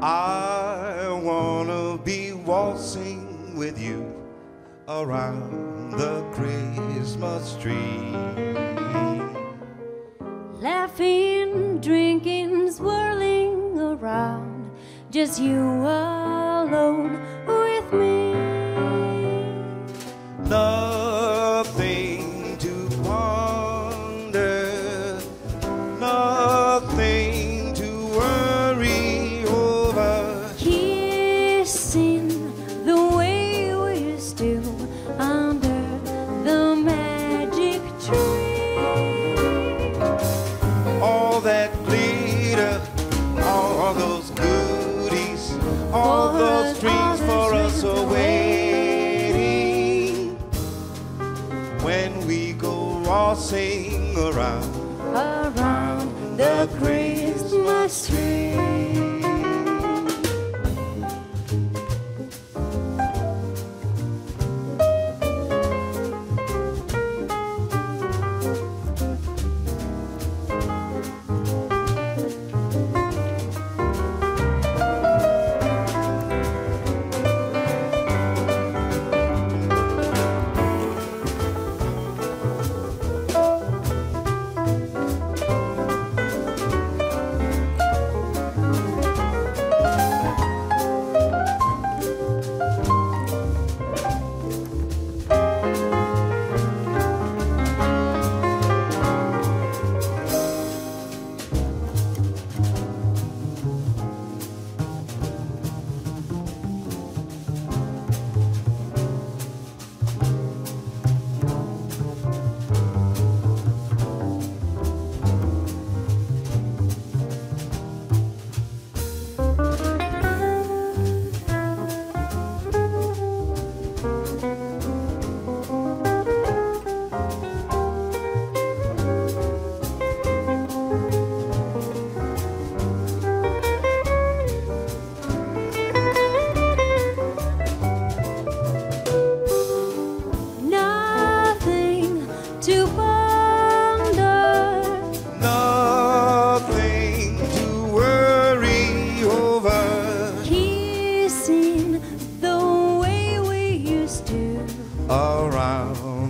I wanna be waltzing with you around the Christmas tree. Laughing, drinking, swirling around, just you alone with me. Those dreams for us are waiting. When we go waltzing around around the Christmas tree.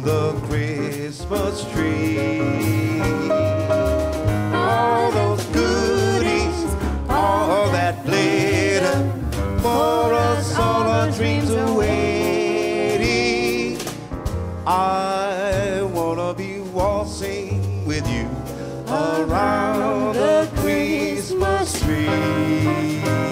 The Christmas tree. All those goodies, all that glitter, for us all our dreams are waiting. I wanna be waltzing with you around the Christmas tree.